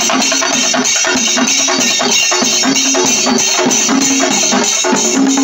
Thank you.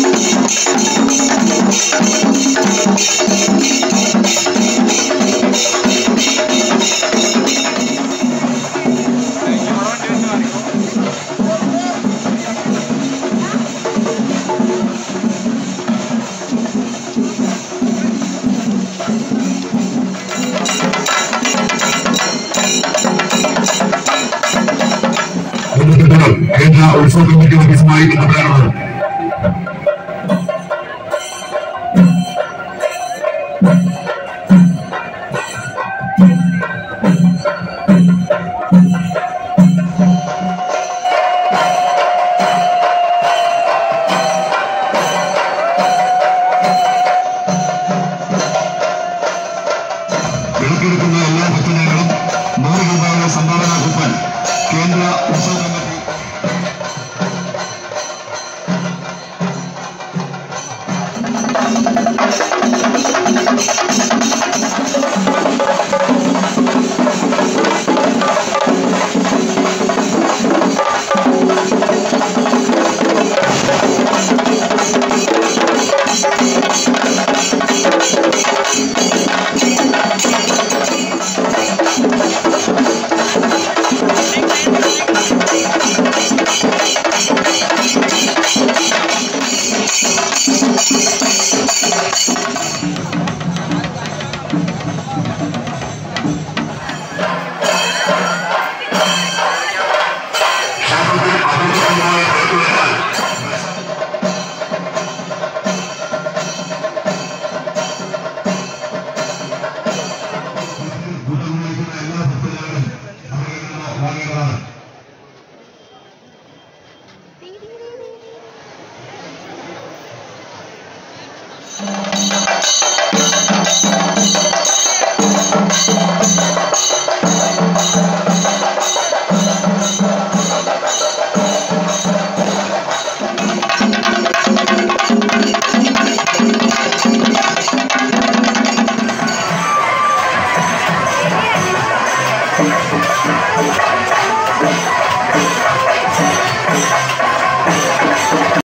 Edna also menuju Ismail Ibrahim. Thank you.